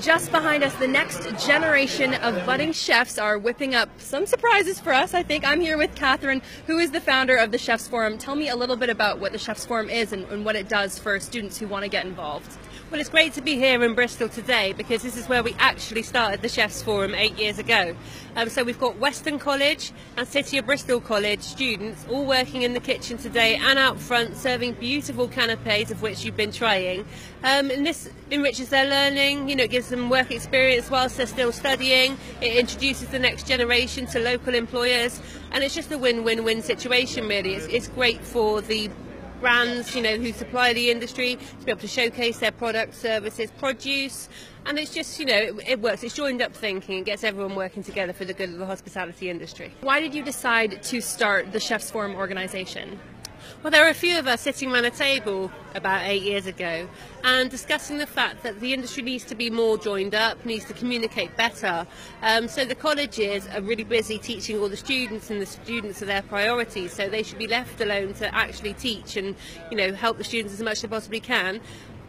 Just behind us, the next generation of budding chefs are whipping up some surprises for us. I think I'm here with Catherine, who is the founder of the Chefs Forum. Tell me a little bit about what the Chefs Forum is and, and what it does for students who want to get involved. Well, it's great to be here in Bristol today because this is where we actually started the Chefs Forum eight years ago. Um, so we've got Weston College and City of Bristol College students all working in the kitchen today and out front serving beautiful canapes of which you've been trying. Um, and this enriches their learning, you know, it gives them work experience whilst they're still studying. It introduces the next generation to local employers and it's just a win-win-win situation really. It's, it's great for the brands, you know, who supply the industry to be able to showcase their products, services, produce, and it's just, you know, it, it, works. It's joined up thinking. It gets everyone working together for the good of the hospitality industry. Why did you decide to start the Chefs Forum organization? Well, there were a few of us sitting around a table about eight years ago and discussing the fact that the industry needs to be more joined up, needs to communicate better. Um, so the colleges are really busy teaching all the students, and the students are their priorities. So they should be left alone to actually teach and, you know, help the students as much as they possibly can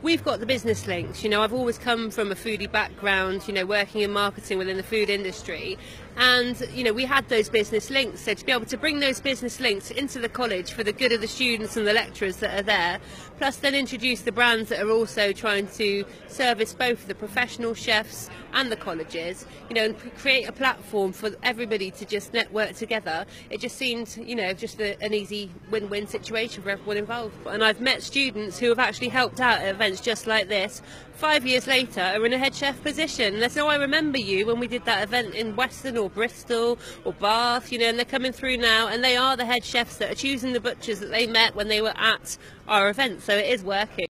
we've got the business links. You know, I've always come from a foodie background, you know, working in marketing within the food industry. And, you know, we had those business links. So to be able to bring those business links into the college for the good of the students and the lecturers that are there, plus then introduce the brands that are also trying to service both the professional chefs and the colleges, you know, and create a platform for everybody to just network together. It just seemed, you know, just a, an easy win-win situation for everyone involved. And I've met students who have actually helped out at events just like this. Five years later, are in a head chef position. And they say, "Oh, I remember you when we did that event in Weston or Bristol or Bath," you know, and they're coming through now, and they are the head chefs that are choosing the butchers that they met when they were at our event. So it is working.